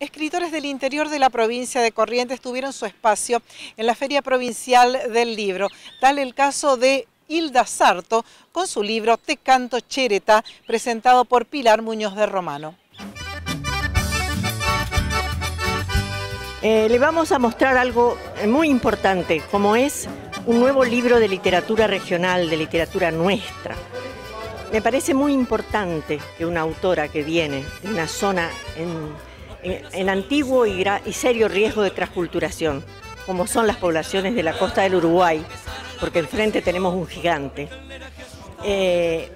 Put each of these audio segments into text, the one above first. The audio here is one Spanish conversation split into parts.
Escritores del interior de la provincia de Corrientes tuvieron su espacio en la Feria Provincial del Libro. Tal el caso de Hilda Sarto con su libro Te canto Chereta, presentado por Pilar Muñoz de Romano. Eh, le vamos a mostrar algo muy importante, como es un nuevo libro de literatura regional, de literatura nuestra. Me parece muy importante que una autora que viene de una zona en en, antiguo y, serio riesgo de transculturación, como son las poblaciones de la costa del Uruguay, porque enfrente tenemos un gigante, eh,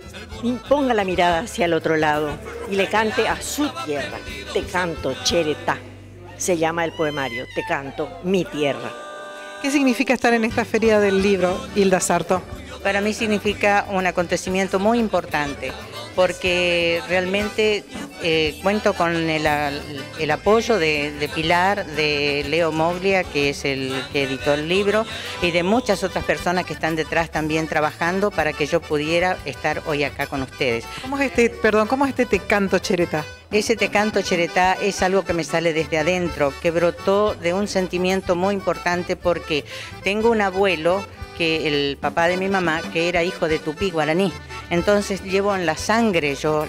ponga la mirada hacia el otro lado y le cante a su tierra. Te canto, Chereta, se llama el poemario, te canto, mi tierra. ¿Qué significa estar en esta feria del libro, Hilda Sarto? Para mí significa un acontecimiento muy importante, porque realmente eh, cuento con el, apoyo de, Pilar, de Leo Moglia, que es el que editó el libro, y de muchas otras personas que están detrás también trabajando para que yo pudiera estar hoy acá con ustedes. ¿Cómo es este, perdón, cómo es este te canto chereta? Ese te canto chereta es algo que me sale desde adentro, que brotó de un sentimiento muy importante porque tengo un abuelo que el papá de mi mamá, que era hijo de tupí guaraní. Entonces llevo en la sangre yo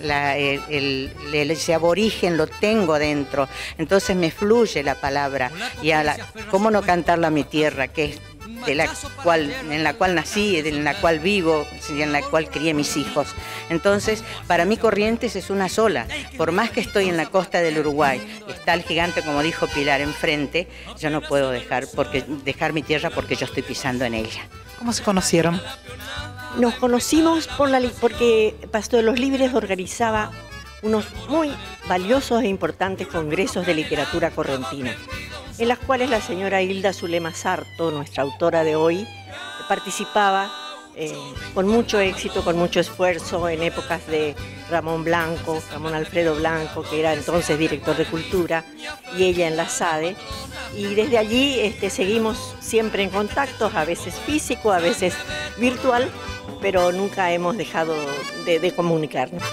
ese aborigen, lo tengo dentro. Entonces me fluye la palabra. Y a la, ¿cómo no cantarla a mi tierra, que es de la cual, en la cual nací, en la cual vivo y en la cual crié mis hijos. Entonces, para mí Corrientes es una sola. Por más que estoy en la costa del Uruguay, está el gigante, como dijo Pilar, enfrente, yo no puedo dejar, porque, dejar mi tierra porque yo estoy pisando en ella. ¿Cómo se conocieron? Nos conocimos porque Pastor de los Libres organizaba unos muy valiosos e importantes congresos de literatura correntina en las cuales la señora Hilda Zulema Sarto, nuestra autora de hoy, participaba eh, con mucho éxito, con mucho esfuerzo en épocas de Ramón Blanco, Ramón Alfredo Blanco, que era entonces director de cultura, y ella en la SADE. Y desde allí este, seguimos siempre en contacto, a veces físico, a veces virtual, pero nunca hemos dejado de comunicarnos.